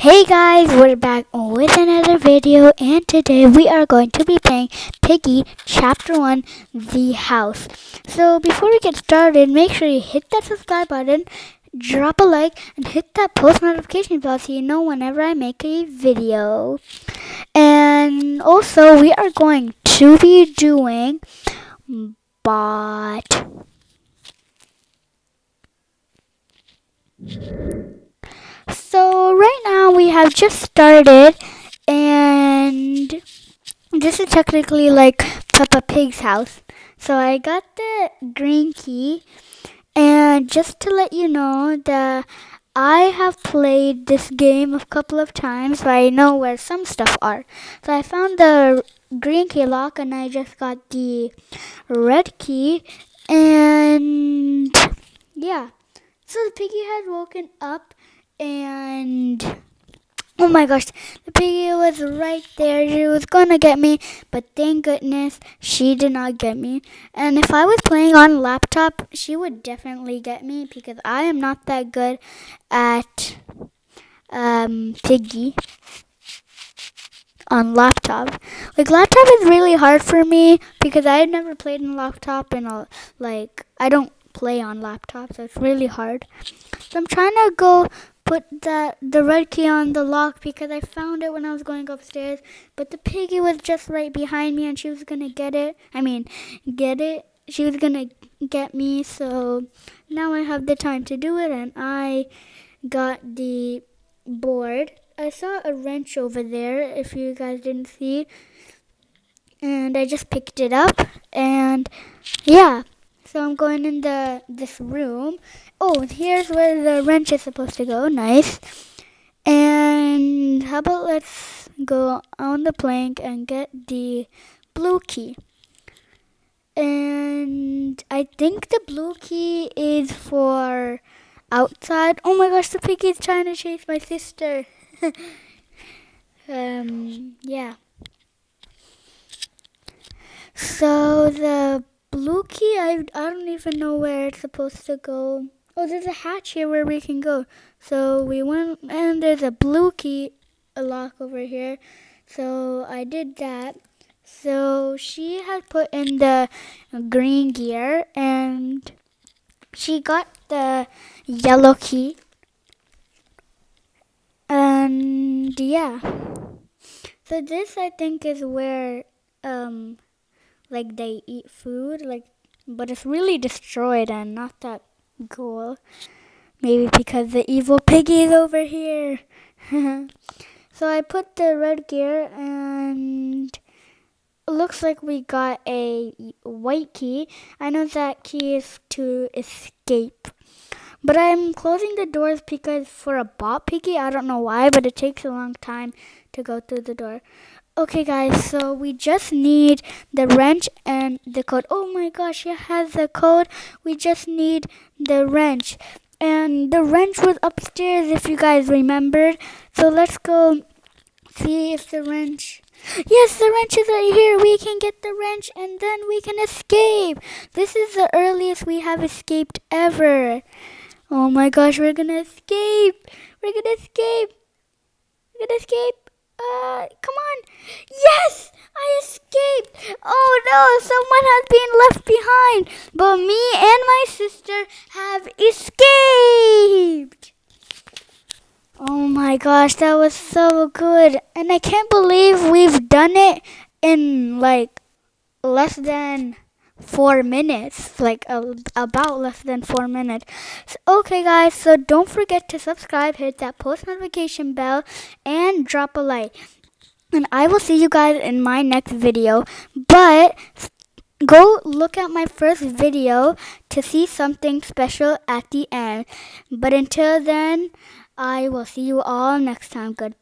Hey guys, we're back with another video and today we are going to be playing Piggy Chapter 1 The House. So before we get started, make sure you hit that subscribe button, drop a like, and hit that post notification bell so you know whenever I make a video. And also we are going to be doing bot So right have just started and this is technically like Peppa Pig's house. So I got the green key and just to let you know that I have played this game a couple of times so I know where some stuff are. So I found the green key lock and I just got the red key and yeah. So the piggy has woken up and oh my gosh, the piggy was right there. She was gonna get me, but thank goodness she did not get me. And if I was playing on laptop, she would definitely get me because I am not that good at um, piggy on laptop. Like laptop is really hard for me because I have never played on laptop and I'll, like I don't play on laptop, so it's really hard. So I'm trying to go put that the red key on the lock because I found it when I was going upstairs, but the piggy was just right behind me and she was gonna get it. I mean, get it. She was gonna get me, so now I have the time to do it, and I got the board. I saw a wrench over there. If you guys didn't see, and I just picked it up, and yeah. So I'm going in the this room. Oh, here's where the wrench is supposed to go. Nice. And how about let's go on the plank and get the blue key. And I think the blue key is for outside. Oh my gosh, the piggy is trying to chase my sister. um, yeah. So the key, I, I don't even know where it's supposed to go. Oh, there's a hatch here where we can go. So we went, and there's a blue key, a lock over here. So I did that. So she had put in the green gear, and she got the yellow key. And yeah. So this, I think, is where um, like they eat food, like, but it's really destroyed and not that cool. Maybe because the evil piggy is over here. so I put the red gear and it looks like we got a white key. I know that key is to escape. But I'm closing the doors because for a bot piggy, I don't know why, but it takes a long time to go through the door. Okay, guys, so we just need the wrench and the code. Oh my gosh, it has the code. We just need the wrench. And the wrench was upstairs, if you guys remembered. So let's go see if the wrench... Yes, the wrench is right here. We can get the wrench and then we can escape. This is the earliest we have escaped ever. Oh my gosh, we're gonna escape. We're gonna escape. We're gonna escape. Uh, come on. Yes, I escaped. Oh no, someone has been left behind. But me and my sister have escaped. Oh my gosh, that was so good. And I can't believe we've done it in like less than four minutes like uh, about less than four minutes. So, okay guys so don't forget to subscribe hit that post notification bell and drop a like. And i will see you guys in my next video. But go look at my first video to see something special at the end. But until then i will see you all next time. Goodbye